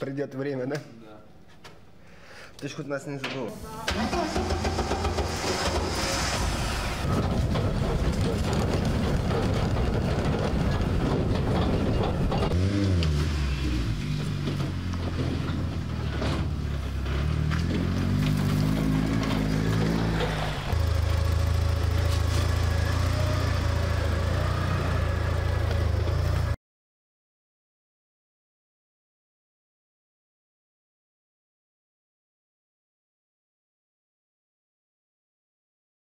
придет время, да? Да. Ты ж хоть нас не забыл.